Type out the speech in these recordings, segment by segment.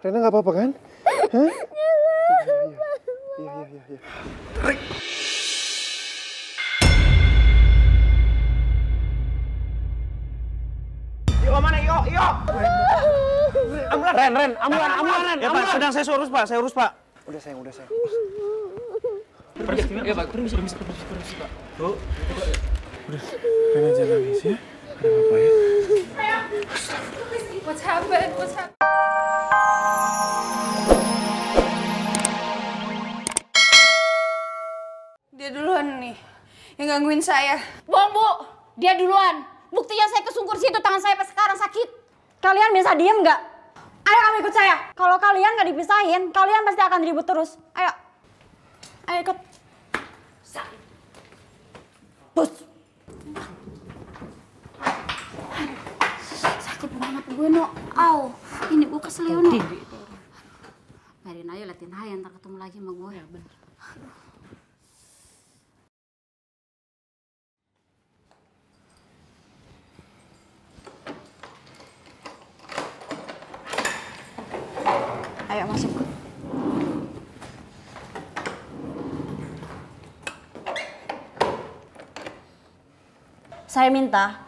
Rena nggak apa-apa kan? Hah? Iya, iya, iya, iya. Yuk mana yuk yuk. Ambulan. Ren, Ren, ambulan, ambulan, Ren. Ya Pak, sedang saya urus Pak, saya urus Pak. Udah sayang, udah sayang. Ya, Pak, permisi, permisi, permisi, permisi, Pak. Tuh. Udah, Rena jangan nangis ya. Ada apa ya? What's happened? What's happened? Duluan nih yang gangguin saya. Bohong, Bu. Dia duluan. Buktinya saya kesungkur situ, tangan saya sampai sekarang sakit. Kalian bisa diem nggak? Ayo kamu ikut saya. Kalau kalian nggak dipisahin, kalian pasti akan ribut terus. Ayo. Ayo ikut. Bus. Sakit banget gue, no. Au. Ini gue keselio, no. Biarin aja liatin aja, ntar ketemu lagi sama gue. Ya, bener. Ayo masuk. Saya minta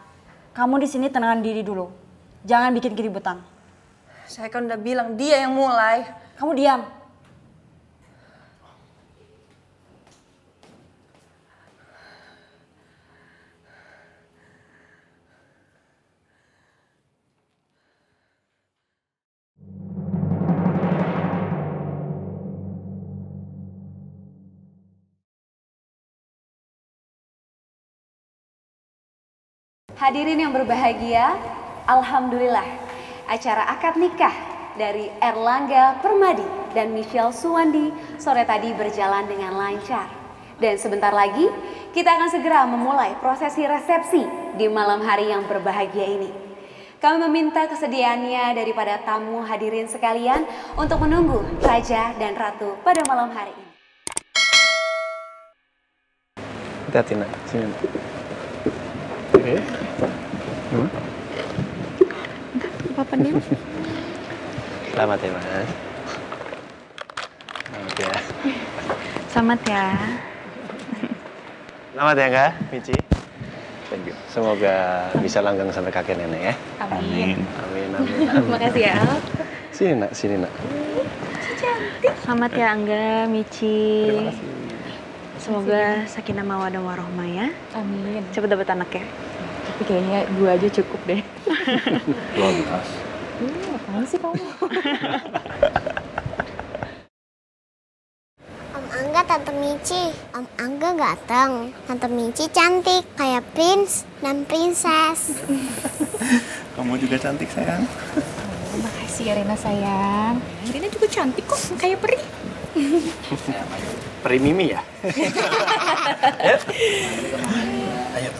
kamu di sini tenangkan diri dulu. Jangan bikin keributan. Saya kan udah bilang dia yang mulai. Kamu diam. Hadirin yang berbahagia, Alhamdulillah acara akad nikah dari Erlangga Permadi dan Michelle Suwandi sore tadi berjalan dengan lancar. Dan sebentar lagi kita akan segera memulai prosesi resepsi di malam hari yang berbahagia ini. Kami meminta kesediaannya daripada tamu hadirin sekalian untuk menunggu Raja dan Ratu pada malam hari ini. Hati-hati sini Hmm? Papa nih. Selamat ya mas. Selamat ya. Selamat ya. Selamat ya kak, Michi. Thank you. Semoga bisa langgeng sampai kakek nenek ya. Amin. Amin, amin, amin. Makasih ya. Al. Sini nak, sini nak. Selamat ya Angga, Michi. Terima kasih. Semoga sakinah mawadah warohmah ya. Amin. Cepet dapet anak ya. Tapi kayaknya dua aja cukup deh. Lontas. Ih, apaan sih kamu? Om Angga, Tante Michi. Om Angga ganteng. Tante Michi cantik, kayak prince dan princess. Kamu juga cantik sayang. Makasih ya Rena sayang. Rena juga cantik kok, kayak peri. Peri Mimi ya? Ayo.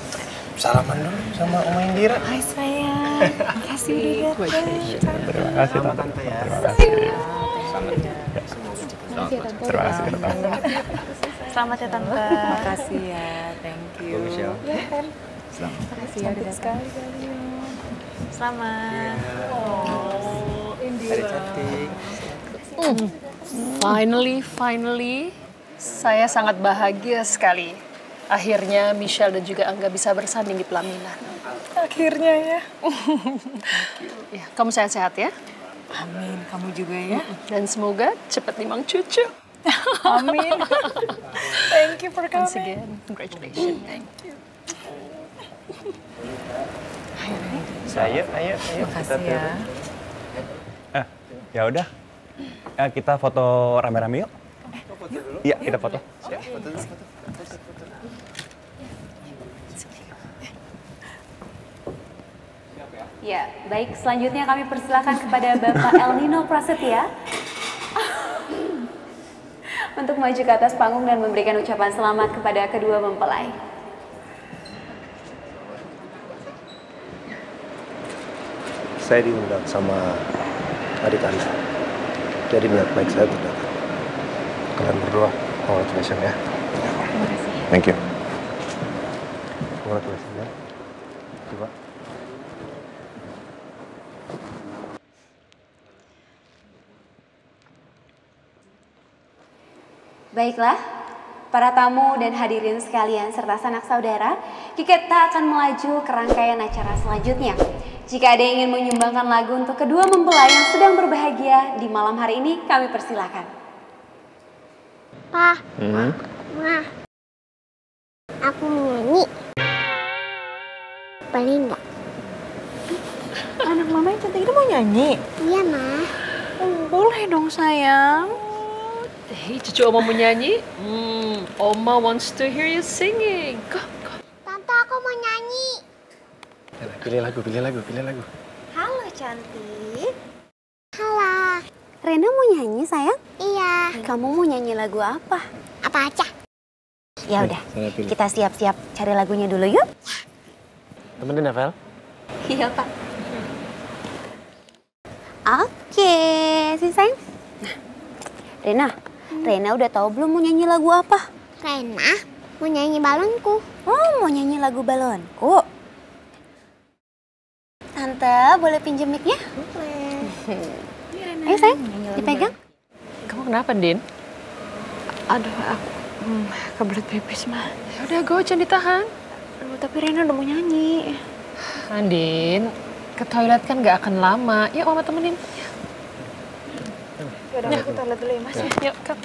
Salaman dulu sama Oma Indira. Hai sayang, makasih udah datang. Terima kasih tante. Terima kasih. Terima kasih tante. Selamat ya Tante. Makasih ya, thank you. Michelle. Makasih ya udah datang. Selamat. Hari cantik. Finally, finally, saya sangat bahagia sekali. Akhirnya Michelle dan juga Angga bisa bersanding di pelaminan. Akhirnya ya. Ya, kamu sehat-sehat ya. Amin, kamu juga ya. Dan semoga cepat nimang cucu. Amin. Thank you for Once coming. again, congratulations. Thank you. Saya, ayo, ayo. Makasih ya. Eh, ya udah. Eh, kita foto rame-rame yuk. Iya, kita foto. Siap. Ya, baik. Selanjutnya kami persilakan kepada Bapak El Nino Prasetya untuk maju ke atas panggung dan memberikan ucapan selamat kepada kedua mempelai. Saya diundang sama adik Anda. Jadi niat baik saya untuk datang. Kalian berdua, congratulations ya. Terima kasih. Thank you. Congratulations ya. Coba. Baiklah, para tamu dan hadirin sekalian serta sanak saudara, kita akan melaju ke rangkaian acara selanjutnya. Jika ada yang ingin menyumbangkan lagu untuk kedua mempelai yang sedang berbahagia di malam hari ini, kami persilahkan. Pa, Ma, aku mau nyanyi. Boleh nggak? Anak mama yang cantik itu mau nyanyi? Iya, Ma. Boleh dong sayang. Hei, cucu Oma mau nyanyi? Hmm, Oma wants to hear you singing. Go, go. Tante, aku mau nyanyi. Pilih lagu, pilih lagu, pilih lagu. Halo cantik. Halo. Rena mau nyanyi sayang? Iya. Kamu mau nyanyi lagu apa? Apa aja? Ya udah, kita siap-siap cari lagunya dulu yuk. Temenin ya, Vel? Iya pak. Oke, sih sayang. Nah, Rena, Rena udah tahu belum mau nyanyi lagu apa? Rena mau nyanyi balonku. Oh, mau nyanyi lagu balonku. Tante, boleh pinjem mic-nya? Ayo sayang, dipegang. Kamu kenapa, Din? Aduh, aku hmm, kebelet pipis mah. Ya udah, go, jangan ditahan. Aduh, tapi Rena udah mau nyanyi. Andin, ke toilet kan gak akan lama. Yuk, Oma temenin. Yaudah, aku toilet dulu ya mas. Yuk, Kak.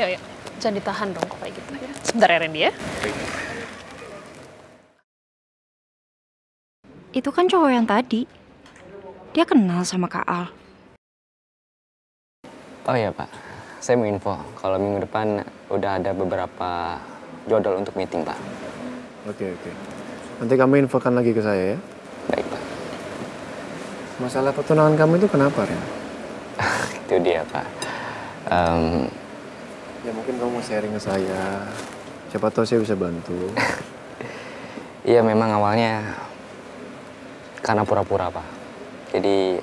Yuk, yuk. Jangan ditahan dong kok kayak gitu. Ya. Sebentar ya, Randy ya. Itu kan cowok yang tadi. Dia kenal sama Kak Al. Oh iya Pak, saya mau info kalau minggu depan udah ada beberapa jadwal untuk meeting Pak. Oke, oke. Nanti kamu infokan lagi ke saya ya. Baik Pak, Masalah pertunangan kamu itu kenapa, Ren? Itu dia Pak. Em, Ya mungkin kamu mau sharing ke saya. Siapa tahu saya bisa bantu. Iya memang awalnya karena pura-pura Pak. Jadi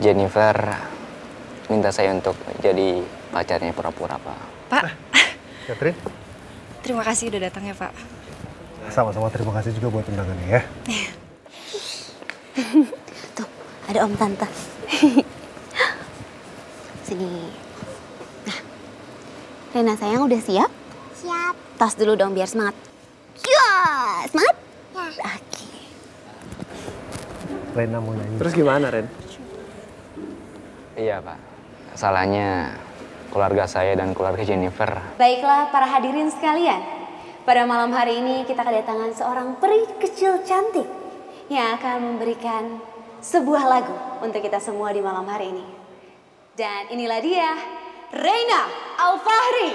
Jennifer minta saya untuk jadi pacarnya pura-pura Pak. Pak, Catherine? terima kasih udah datang ya Pak. Sama-sama terima kasih juga buat undangannya ya. Tuh, ada om tante. Sini. Nah, Rena sayang udah siap? Siap. Tas dulu dong biar semangat. Ya, semangat? Ya. Oke. Rena mau nyanyi. Terus gimana, Ren? Iya Pak, salahnya keluarga saya dan keluarga Jennifer Baiklah para hadirin sekalian, pada malam hari ini kita kedatangan seorang peri kecil cantik yang akan memberikan sebuah lagu untuk kita semua di malam hari ini. Dan inilah dia, Reina Alfahri.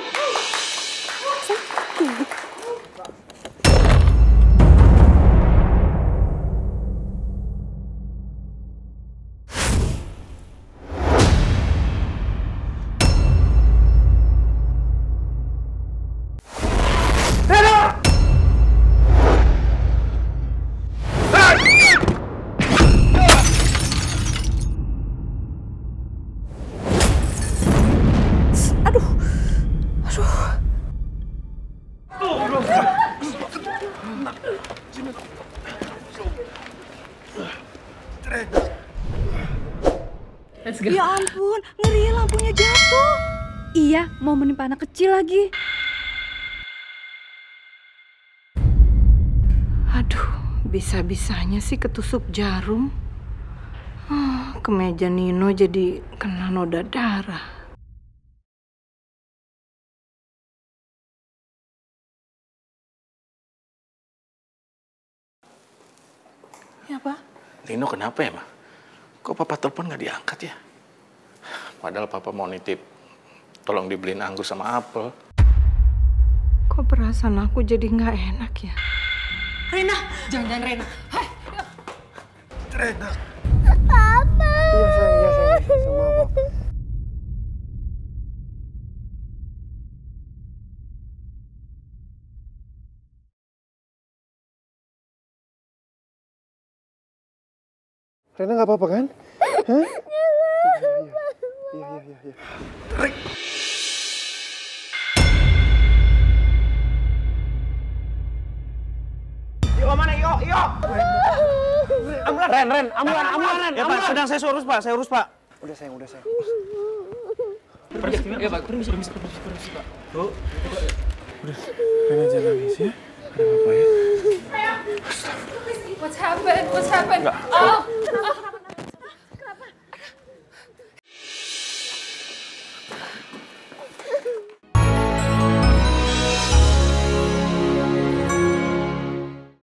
Ngeri lampunya jatuh. Iya, mau menimpa anak kecil lagi. Aduh, bisa-bisanya sih ketusuk jarum. Ah, kemeja Nino jadi kena noda darah. Ya, Pak. Nino kenapa ya, Ma? Kok Papa telepon nggak diangkat ya? Padahal Papa mau nitip, tolong dibeliin anggur sama apel. Kok perasaan aku jadi nggak enak ya? Rena, jangan-jangan Rena. Hai, Rena. Papa. Iya, sayang, iya, sayang. Sama apa? Rena nggak apa-apa kan? Hah? Iya, iya, iya, iya, iya. Iyo mana, Iyo? Iyo! Ren, Ren, ambulan, ambulan, Ren, Ya, Pak. Sedang saya urus, Pak. Saya urus, Pak. Udah sayang, udah sayang. Permisi, ya Pak. Permisi, permisi, permisi, permisi Pak. Bu. Udah, Rena jangan nangis ya. Ada apa ya? What's happened? What's happened? Enggak. Oh,